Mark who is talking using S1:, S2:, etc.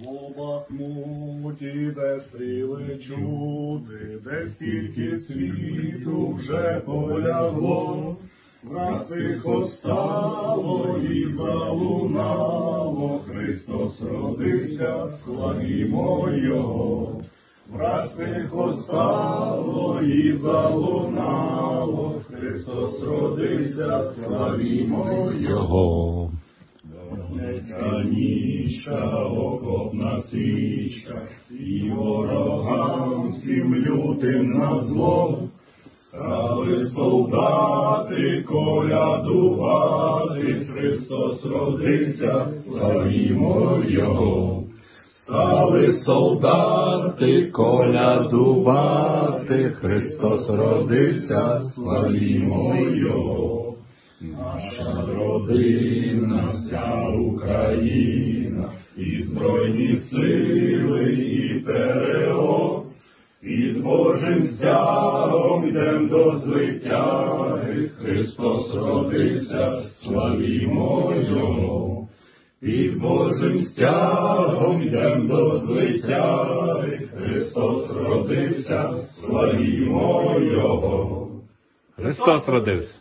S1: В Бахмуті, де стріли чути, де стільки цвіту вже полягло, враз тихо стало і залунало, Христос родився, славімо Його. Враз тихо стало і залунало, Христос родився, славімо Його. Нічка, окопна свічка, і ворогам всім лютим на зло. Стали солдати колядувати, Христос родився, славімо Його. Стали солдати колядувати, Христос родився, славімо Його. Наша родина, вся Україна, і Збройні сили, і ТРО, під Божим стягом йдем до звитяги, Христос родився, славімо Його. Під Божим стягом йдем до звитяги, Христос родився, славімо Його.
S2: Христос родився.